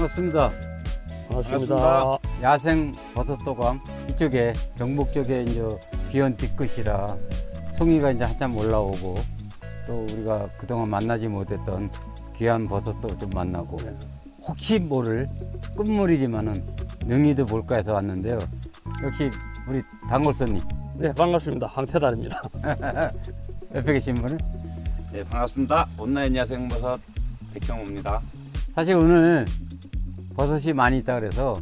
반갑습니다. 반갑습니다. 반갑습니다. 야생 버섯도감 이쪽에 경북 쪽에 이제 비온 뒤끝이라 송이가 이제 한참 올라오고 또 우리가 그동안 만나지 못했던 귀한 버섯도 좀 만나고 혹시 모를 끝물이지만은 능이도 볼까 해서 왔는데요. 역시 우리 당골선님 네, 반갑습니다. 황태달입니다. 옆에 계신 분은 네, 반갑습니다. 온라인 야생버섯 백형우입니다. 사실 오늘 버섯이 많이 있다 그래서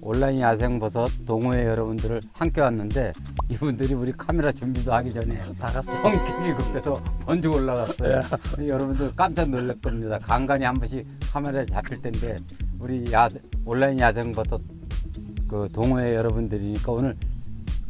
온라인 야생버섯 동호회 여러분들을 함께 왔는데 이분들이 우리 카메라 준비도 하기 전에 다 갔어. 성격이 급해서 먼저 올라갔어요. 여러분들 깜짝 놀랄 겁니다. 간간히 한 번씩 카메라에 잡힐 텐데 우리 야, 온라인 야생버섯 그 동호회 여러분들이니까 오늘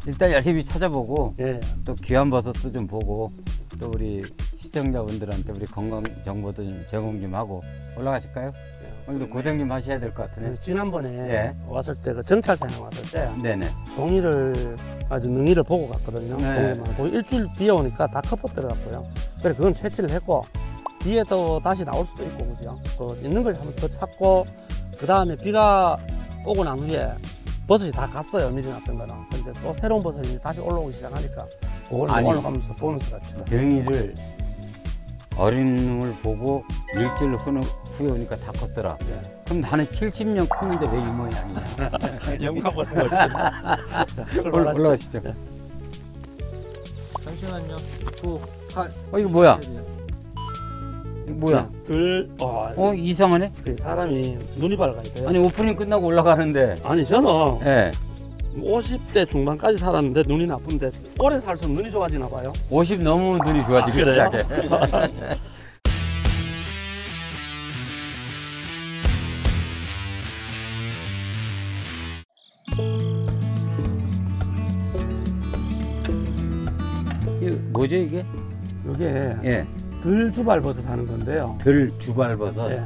일단 열심히 찾아보고 예, 또 귀한 버섯도 좀 보고 또 우리 시청자분들한테 우리 건강 정보도 좀 제공 좀 하고 올라가실까요? 오늘도 고생 좀 하셔야 될 것 같으네. 그 지난번에 예. 왔을 때 그 정찰사에 왔을 때 네네. 종이를 아주 능이를 보고 갔거든요. 네. 보고 일주일 뒤에 오니까 다 컵업들어갔고요. 그래 그건 채취를 했고 뒤에 또 다시 나올 수도 있고 그죠. 그 있는 걸 한번 더 찾고 그 다음에 비가 오고 난 후에 버섯이 다 갔어요 미리 놨던 거는. 근데 또 새로운 버섯이 다시 올라오기 시작하니까 그걸 아니. 올라가면서 보면서 갑시다. 등이를 어린 놈을 보고 일주일 후, 후에 오니까 다 컸더라. 예. 그럼 나는 70년 컸는데 왜이 모양이냐? 영감 보는 거지. 자, 올라, 출발하시죠. 올라가시죠. 잠시만요. 9, 8. 어, 이거 뭐야? 이거 뭐야? 둘, 어, 어, 이상하네? 그 사람이 눈이 돼요. 아니, 오프닝 끝나고 올라가는데. 아니 저는 예. 50대 중반까지 살았는데 눈이 나쁜데 오래 살수록 눈이 좋아지나 봐요. 50 넘으면 눈이 좋아지기 아, 그래요? 시작해. 뭐죠, 이게? 이게 예. 들주발버섯 하는 건데요. 들 주발버섯. 예.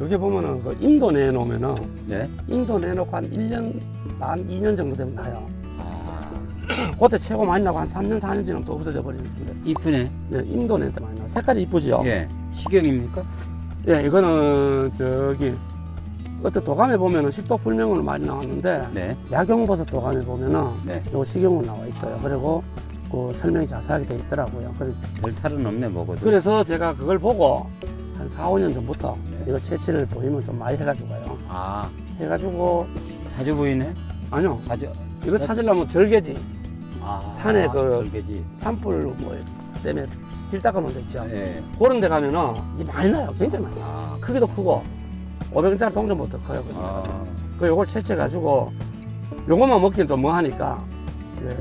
여기 보면은 그 임도 내놓으면은 네. 임도 내놓고 한 1년 반, 2년 정도 되면 나요. 아, 그때 최고 많이 나고 한 3년, 4년 지나면 또 없어져 버리는데. 이쁘네. 예, 임도 낼때 많이 나요. 색깔이 이쁘죠? 예. 식용입니까? 예, 이거는 저기 어떤 도감에 보면은 식독 불명으로 많이 나왔는데 네. 약용버섯 도감에 보면은 네. 이거 식용으로 나와 있어요. 그리고 그 설명이 자세하게 돼 있더라고요. 그래서 별 탈은 없네, 먹어도. 그래서 제가 그걸 보고 한 4, 5년 전부터 네. 이거 채취를 보이면 좀 많이 해가지고요. 아, 해가지고, 자주 보이네? 아니요. 자주. 이거 찾으려면 절개지, 아, 산에 그- 절개지. 산불 뭐 때문에 길데 있죠. 예. 그런 데 가면은 이 많이 나요. 굉장히 많이. 아, 크기도 크고, 500원짜리 동전부터 커요. 아, 그 요걸 채취해가지고, 요것만 먹기는 좀 뭐하니까, 예,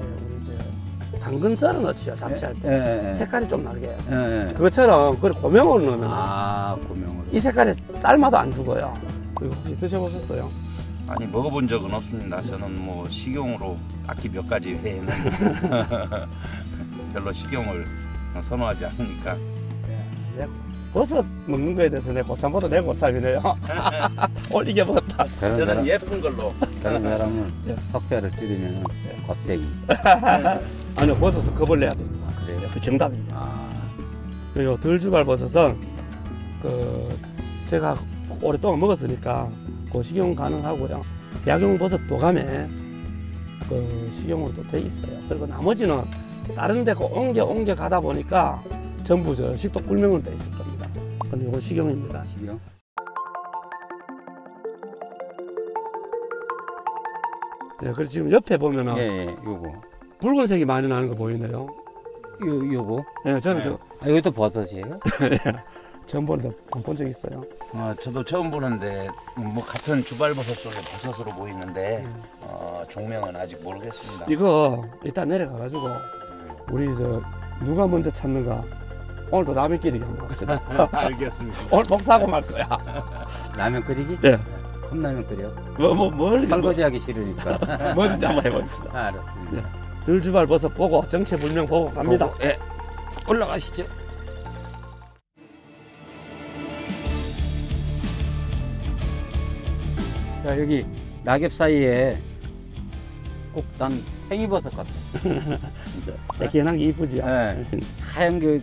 당근 썰어 넣지요. 잡채할 때. 예, 예. 색깔이 좀 나게. 예, 예. 그것처럼 그걸 고명으로 넣으면 아, 고명으로. 이 색깔이 삶아도 안 죽어요. 이거 혹시 드셔보셨어요? 아니 먹어본 적은 없습니다. 저는 뭐 식용으로 딱히 몇 가지 외에는 별로 식용을 선호하지 않으니까 네. 버섯 먹는 거에 대해서 내 고참보다 내 고참이네요. 뭐다. 저런 저는 예쁜 걸로 저런 사람은 예. 석자를 줄이면 겁쟁이. 아니요, 버섯은 겁을 내야 됩니다. 아, 그래요? 그 정답입니다. 아, 그리고 들주발 버섯은 그 제가 오랫동안 먹었으니까 그 식용 가능하고요. 약용 버섯 도감에 그 식용으로 돼 있어요. 그리고 나머지는 다른 데그 옮겨 옮겨 가다 보니까 전부 저 식독 불명으로 돼 있을 겁니다. 근데 이거 식용입니다. 식용. 네, 그리고 지금 옆에 보면은 예, 예, 요거. 붉은색이 많이 나는 거 보이네요. 요, 요거. 네, 저는 네. 저 아, 이것도 버섯이에요? 처음 보는데 본적 있어요. 어, 저도 처음 보는데 뭐 같은 주발버섯 속의 버섯으로 보이는데 어, 종명은 아직 모르겠습니다. 이거 이따 내려가 가지고 우리 저 누가 먼저 찾는가 오늘도 라면 끓이기 한번 합시다. 알겠습니다. 오늘 목사고 말 거야. 라면 끓이기? 예. 컵라면 끓여. 뭐뭐 뭘 설거지 하기 싫으니까. 뭔지 한번 해봅시다. 아, 알았습니다. 들주발 버섯 보고 정체불명 보고 갑니다. 보고, 예. 올라가시죠. 자, 여기 낙엽 사이에 꼭난 팽이버섯 같아. 진짜. 새끼한 게 이쁘지요. 예. 하얀 게,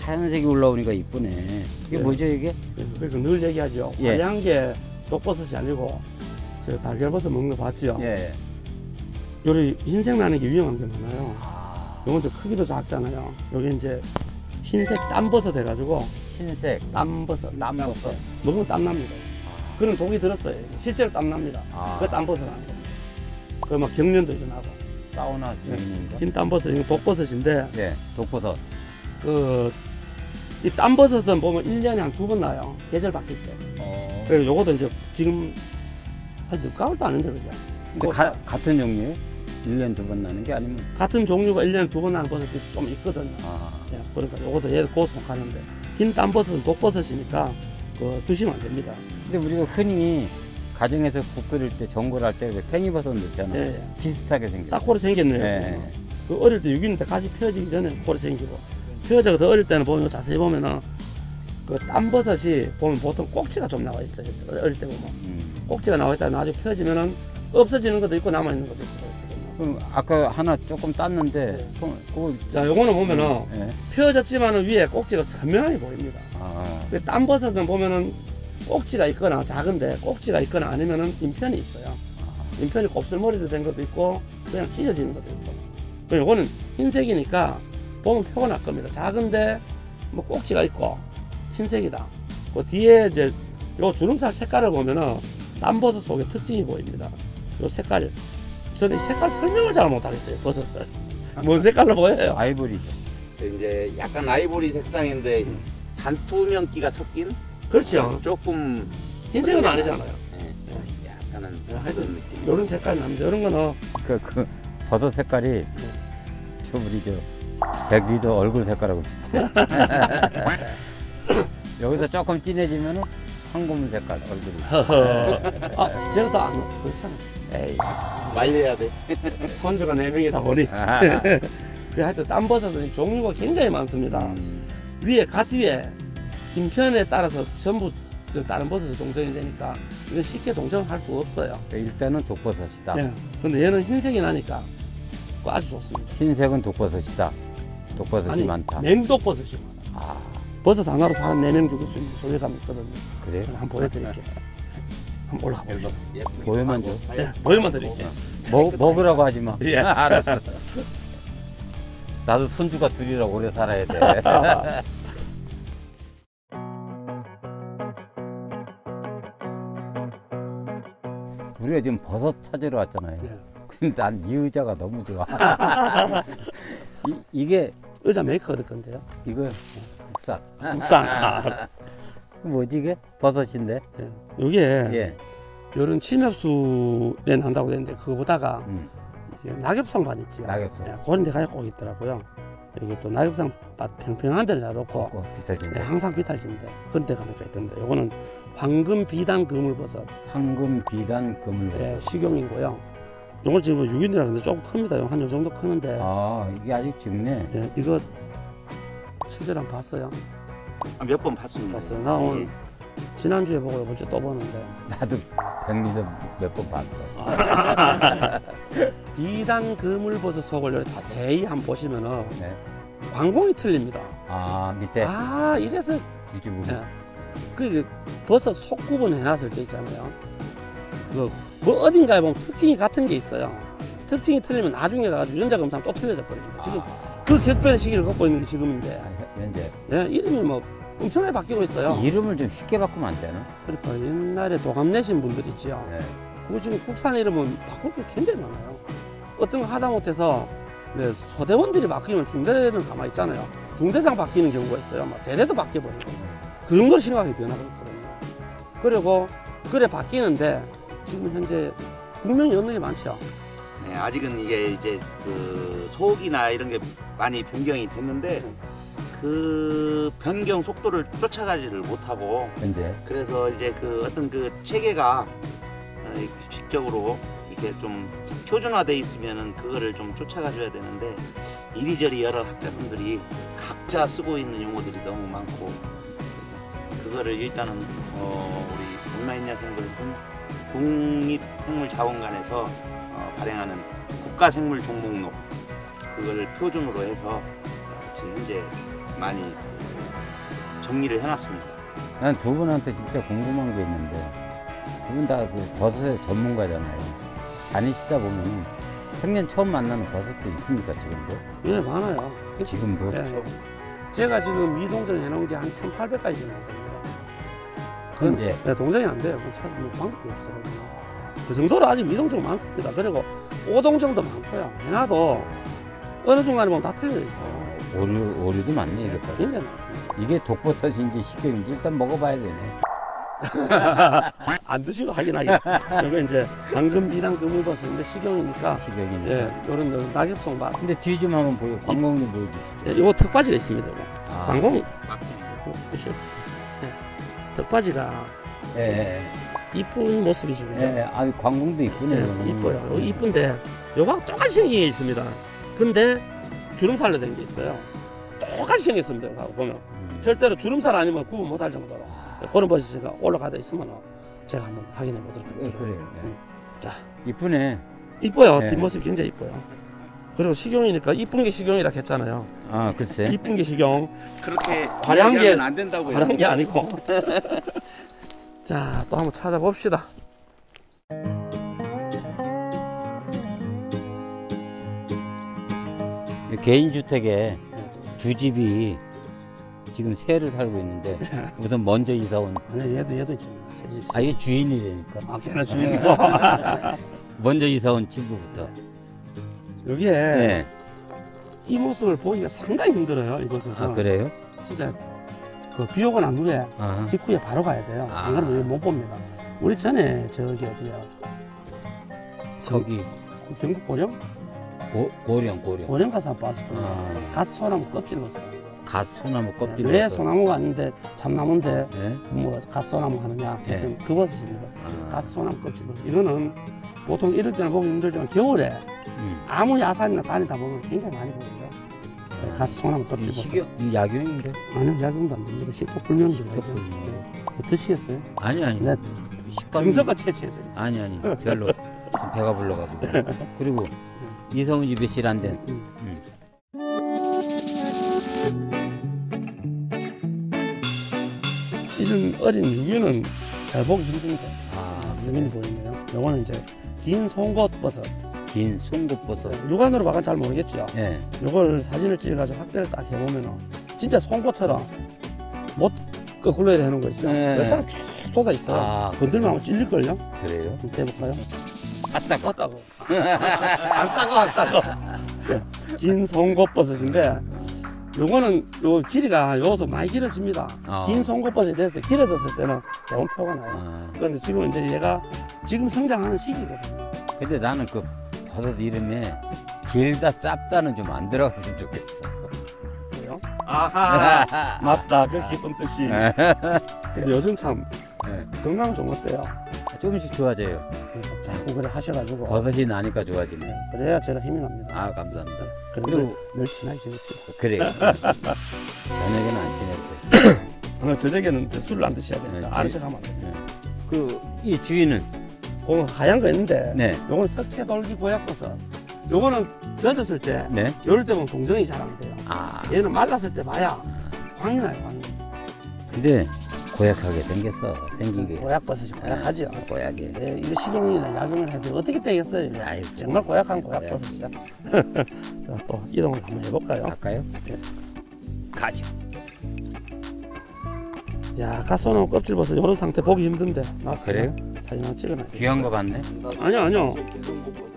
하얀색이 올라오니까 이쁘네. 이게 네. 뭐죠, 이게? 그리고 늘 얘기하죠. 예. 하얀 게 독버섯이 아니고 저 달걀버섯 먹는 거 봤지요? 예. 요리 흰색 나는 게 유명한 게 많아요. 요건 좀 크기도 작잖아요. 여기 이제 흰색 땀버섯 해가지고 흰색 땀버섯, 땀버섯. 먹으면 땀 납니다. 그런 독이 들었어요. 실제로 땀 납니다. 아. 그 땀버섯 겁니다. 그막 경련도 일어나고 사우나 주인인가? 흰 땀버섯 이거 독버섯인데 예. 독버섯. 그 이 땀버섯은 보면 1년에 한 두 번 나요. 계절 바뀔 때. 어. 그래서 요것도 이제 지금 한 늦가을도 아닌데 그죠? 근데 가, 같은 종류예요? 1년 두 번 나는 게 아니면 같은 종류가 1년에 두 번 나는 버섯이 좀 있거든요. 아. 예, 그러니까 요것도 얘 고속하는데 흰 땀버섯은 독버섯이니까 그 드시면 안 됩니다. 근데 우리가 흔히 가정에서 국 끓일 때 전골 할 때그 팽이버섯 넣잖아. 예, 예. 비슷하게 생겼어. 딱 고래 생겼네요. 예. 그 어릴 때 유기농 때 가시 펴지기 전에 고래 생기고 펴져가 더 어릴 때는 보면 자세히 보면은 그 땀버섯이 보면 보통 꼭지가 좀 나와 있어요. 어릴 때 보면 음. 꼭지가 나와 있다 나중에 펴지면은 없어지는 것도 있고 남아 있는 것도 있고. 그럼 아까 하나 조금 땄는데 네. 그거 자, 요거는 보면은 예. 펴졌지만은 위에 꼭지가 선명하게 보입니다. 아. 그 땀버섯은 보면은 꼭지가 있거나 작은데 꼭지가 있거나 아니면은 인편이 있어요. 인편이 곱슬머리로 된 것도 있고 그냥 찢어지는 것도 있고. 그 요거는 흰색이니까 보면 표가 날 겁니다. 작은데 뭐 꼭지가 있고 흰색이다. 그 뒤에 이제 요 주름살 색깔을 보면은 땀버섯 속에 특징이 보입니다. 요 색깔 저는 이 색깔 설명을 잘 못하겠어요. 버섯을 뭔 색깔로 보여요? 아이보리. 이제 약간 아이보리 색상인데 반투명기가 섞인 그렇죠. 조금 흰색은 아니잖아요. 예, 약간은 하여튼 그런 느낌. 요런 색깔 납니다. 요런 거는 그, 그 버섯 색깔이 저 우리 저 백리도 얼굴 색깔하고 비슷해. 여기서 조금 진해지면은 황금 색깔 얼굴이. 아, 제가 다안 그렇잖아요. 에이, 말려야 돼. 손주가 네 명이다 보니. 그 하여튼 땀버섯은 종류가 굉장히 많습니다. 음, 위에 갓 위에 인편에 따라서 전부 그 다른 버섯이 동정이 되니까 이건 쉽게 동정할 수 없어요. 일단은 독버섯이다. 예. 근데 얘는 흰색이 나니까 아주 좋습니다. 흰색은 독버섯이다. 독버섯이 많다. 맹독버섯이 많아. 아 버섯 하나로 사람 4명 죽일 수 있는 소외감이 있거든요. 그래? 한번 보여드릴게요. 한번 올라가 보시죠. 보여만 줘. 예, 보여만 드릴게요. 먹, 먹으라고 하지 마. 예. 알았어. 나도 손주가 둘이라 오래 살아야 돼. 우리가 지금 버섯 찾으러 왔잖아요. 예. 근데 난 이 의자가 너무 좋아. 이, 이게 의자 메이커 건데요. 이거 국산. 국산. 아, 뭐지 이게? 버섯인데. 예. 요게 예. 요런 침엽수에 난다고 되는데 그거 보다가 음. 이게 낙엽송밭 있지요. 낙엽송. 예, 그런 데 가야 꼭 있더라고요. 여기 또 낙엽송밭 평평한 데를 잘 놓고 꼭 비타진데. 예, 항상 비탈진데 그런 데 가니까 있던데 요거는 황금 비단 그물버섯 황금 비단 그물버섯. 예, 식용이고요. 요걸 지금 유기이라 근데 조금 큽니다. 한 요 정도 크는데 아 이게 아직 적네. 예, 이거 실제로 한번 봤어요. 아, 몇 번 봤습니다. 봤어요. 나 오늘 지난주에 보고 이번 또 보는데 나도 백미도 몇 번 봤어. 비단 그물버섯 속을 자세히 한번 보시면은 네. 광공이 틀립니다. 아 밑에 아 이래서 뒤집으면 예. 그 버섯 속 구분 해놨을 때 있잖아요. 그 뭐 어딘가에 보면 특징이 같은 게 있어요. 특징이 틀리면 나중에 가서 유전자 검사하면 또 틀려져 버립니다. 지금 그 격변의 시기를 갖고 있는 게 지금인데 아, 현재 예, 이름이 뭐 엄청나게 바뀌고 있어요. 이름을 좀 쉽게 바꾸면 안 되나? 그러니까 옛날에 도감 내신 분들 있지요. 네. 그거 지금 국산 이름은 바꿀 게 굉장히 많아요. 어떤 거 하다 못해서 네, 소대원들이 바뀌면 중대는 가만히 있잖아요. 중대장 바뀌는 경우가 있어요. 막 대대도 바뀌어버리고. 그 정도로 심각하게 변화가 있거든요. 그리고 그래 바뀌는데 지금 현재 분명히 없는 게 많죠. 네, 아직은 이게 이제 그 속이나 이런 게 많이 변경이 됐는데 그 변경 속도를 쫓아가지를 못하고 현재. 그래서 이제 그 어떤 그 체계가 어, 이 규칙적으로 이렇게 좀 표준화돼 있으면은 그거를 좀 쫓아가줘야 되는데 이리저리 여러 학자분들이 각자 쓰고 있는 용어들이 너무 많고 그거를 일단은 어, 우리 백마인야 생물은 국립생물자원관에서 어, 발행하는 국가생물 종목록 그거를 표준으로 해서 어, 지금 현재 많이 그 정리를 해놨습니다. 난 두 분한테 진짜 궁금한 게 있는데 두두분 다 그 버섯의 전문가잖아요. 다니시다 보면 생년 처음 만나는 버섯도 있습니까 지금도? 예, 많아요. 지금도? 예. 제가 지금 미동전 해놓은 게 한 1,800가지 정도 됩니다. 그건 현재 네, 동전이 안 돼요. 그건 찾을 방법이 없어요. 그 정도로 아직 미동정 많습니다. 그리고 오동정도 많고요. 해놔도 어느 순간에 보면 다 틀려 있어요. 오류 오류도 많네 이것도. 굉장히 많습니다. 이게 독버섯인지 식용인지 일단 먹어봐야 되네. 안 드시고 하긴 하긴. 이거 이제 방금 비랑 그물버섯인데 식용이니까 식용이니까. 예, 요런 낙엽송 밭. 근데 뒤 좀 한번 보여. 광공 좀 보여주시죠. 예, 이거 턱받이가 있습니다. 이거. 아, 광공. 어, 보시오. 예. 턱받이가 예, 예, 이쁜 모습이시고요. 예. 예. 아, 광공도 있군요. 네. 이뻐요. 이거 이쁜데 요거하고 똑같이 생긴 게 있습니다. 근데 주름살로 된 게 있어요. 똑같이 생겼습니다. 요거하고 보면 음. 절대로 주름살 아니면 구분 못할 정도로 그런 버섯이 제가 올라가다 있으면 제가 한번 확인해 보도록 예, 할게요. 그래요. 예. 음. 자. 이쁘네. 이뻐요. 네. 뒷모습이 굉장히 이뻐요. 그리고 식용이니까 이쁜 게 식용이라 했잖아요. 아, 글쎄. 이쁜 게 식용, 그렇게 화려한 게- 이야기하면 안 된다고요. 다른 게 아니고. 자, 또 한번 찾아봅시다. 개인주택에 두 집이 지금 새를 살고 있는데 우선 먼저 이사 온. 아니, 얘도 얘도 있잖아요. 새 집. 아, 이게 주인이라니까. 아, 걔는 주인이고. 먼저 이사 온 친구부터. 여기에 네. 이 모습을 보기가 상당히 힘들어요. 이곳에서. 아, 그래요? 진짜 그비 오고 난 후에 아, 직후에 바로 가야 돼요. 아. 안 그러면 못 봅니다. 우리 전에 저기 어디야? 거기 그 경북 고령? 고, 고령, 고령. 고령 가서 한번 봤을 거예요. 아, 갓 소나무 껍질 넣었어요. 갓 소나무 껍질. 왜. 소나무가 아닌데 참나무인데 네? 뭐 갓 소나무 하느냐? 네. 그 버섯입니다. 아, 갓 소나무 껍질 버섯. 이거는 보통 이럴 때는 보기 힘들지만 겨울에 음. 아무 야산이나 다니다 보면 굉장히 많이 보여요. 네, 갓 소나무 껍질 이 버섯. 식용, 이 약용인데? 아니요, 야경도 안 됩니다. 식도 불면증. 식도불면. 네. 드시겠어요? 아니, 아니. 네. 식감. 정석과 채취해드려요. 아니, 아니. 별로. 좀 배가 불러가지고. 그리고 이사 온지 며칠 안 된. 음. 음. 이런 어린 유기는 잘 보기 힘든데 아, 유기이 보이네요. 요거는 이제 긴 송곳 버섯. 긴 송곳버섯. 육안으로 봐가 잘 모르겠죠. 예. 요걸 사진을 찍어가지고 확대를 딱 해보면은 진짜 송곳처럼 못 거꾸로 해야 하는 거죠. 네. 열차가 쭉 쏟아 있어요. 아, 건들면 아마 찔릴걸요? 그래요? 한번 해볼까요? 아따, 따가워. 안 따가워, 안 따가워. 긴 송곳버섯인데 요거는 요 길이가 여기서 많이 길어집니다. 아. 긴 송곳버섯이 됐을 때 길어졌을 때는 대원 표가 나요. 아, 그런데 지금 이제 얘가 지금 성장하는 시기거든요. 근데 나는 그 버섯 이름에 길다 짧다는 좀 안 들어갔으면 좋겠어. 그래요? 아하 맞다 그 깊은 뜻이. 근데 요즘 참 네. 건강 좀 어때요? 조금씩 좋아져요. 자꾸 그래 하셔가지고 버섯이 나니까 좋아지네. 그래야 제가 힘이 납니다. 아, 감사합니다. 그리고 늘 친하게 지냅시다. 그래요. 저녁에는 안 지냈고. 어, 저녁에는 술을 안 드셔야 됩니다. 네, 아는 지- 척하면 안 돼요. 그, 이 주인은? 보면 하얀 거 있는데 네. 요건 석회 돌기 고약버섯. 요거는 젖었을 때 네. 요럴 때 보면 동정이 잘 안 돼요. 아, 얘는 말랐을 때 봐야 광이 나요, 광이. 근데 고약하게 생겼어. 생긴 게. 고약버섯이 고약하죠. 고약해. 네, 이거 식용이나 약용을 해도 어떻게 되겠어요? 아이고. 정말 고약한 고약버섯이죠. 자, 또 이동을 한번 해볼까요? 갈까요? 네. 가지. 야, 가소나무 껍질 버섯 이런 상태 보기 힘든데. 나 그래요? 사진 하나 찍어놔. 귀한 거 봤네. 아니요, 아니요.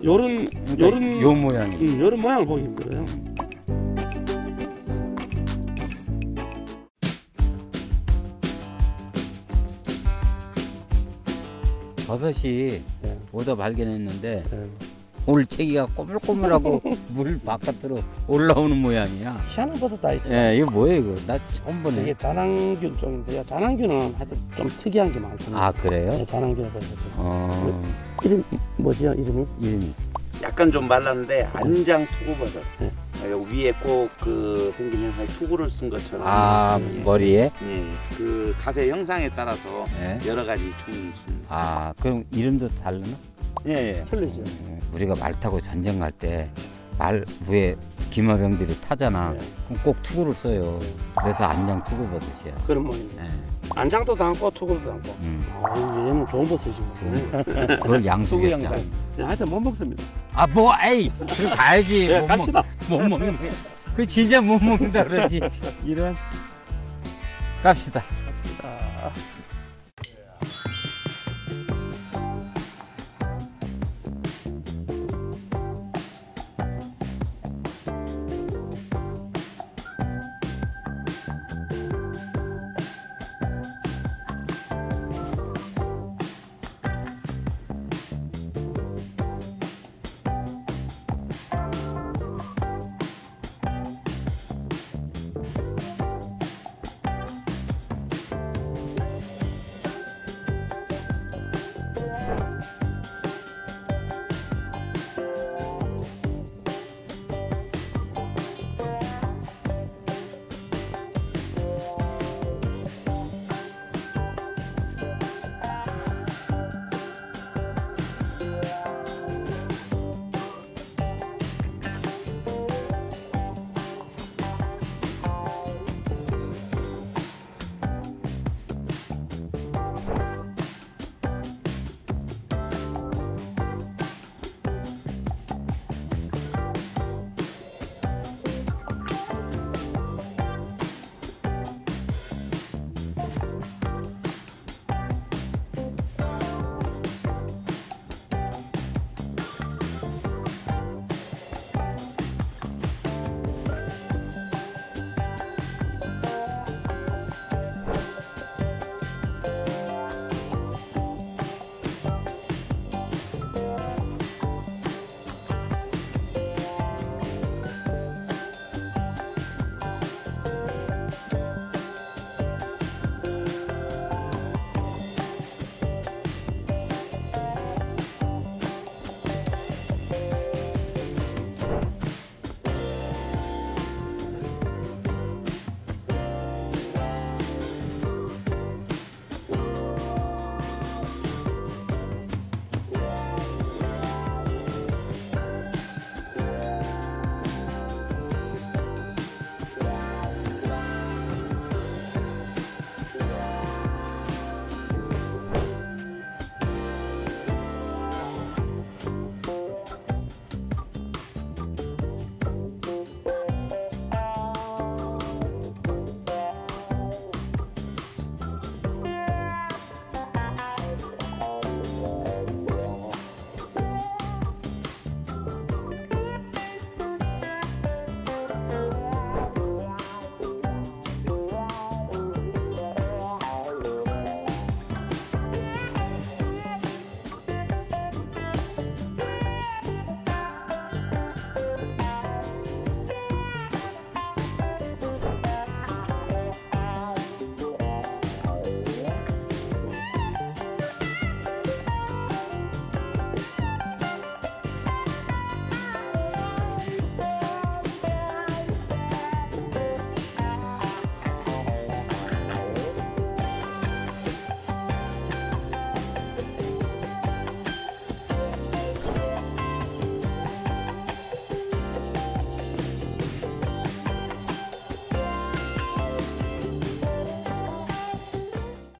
요런 그러니까 요런 요 모양이. 음, 요런 모양을 보기 힘들어요. 버섯이 네. 오다 발견했는데 네. 올챙이가 꼬물꼬물하고 물 바깥으로 올라오는 모양이야. 희한한 버섯 다 있죠. 예, 이거 뭐예요, 이거? 나 처음 보네. 이게 자낭균 쪽인데요. 자낭균은 하여튼 좀 특이한 게 많습니다. 아, 그래요? 네, 자낭균에 걸려서. 어, 이름 뭐지요? 이름이? 이름이. 약간 좀 말랐는데 안장 투구 버섯. 네. 아, 여기 위에 꼭 그 생긴 형상에 투구를 쓴 것처럼. 아, 예. 머리에? 예. 그 가세 형상에 따라서 예. 여러 가지 종이 있습니다. 아, 그럼 이름도 다르나? 예, 예. 틀리죠. 음, 우리가 말 타고 전쟁 갈 때 말 위에 기마병들이 타잖아. 네. 그럼 꼭 투구를 써요. 그래서 안장 투구 버섯이야. 그런 모양입니다. 예. 안장도 담고 투구도 담고. 음. 아, 얘는 좋은 버섯이네. 그걸 양식에 투구 양상. 네, 하여튼 못 먹습니다. 아, 뭐, 에이, 그럼 가야지. 예, 못 갑시다. 먹, 못 먹는. 그 진짜 못 먹는다 그러지. 이런. 갑시다. 아,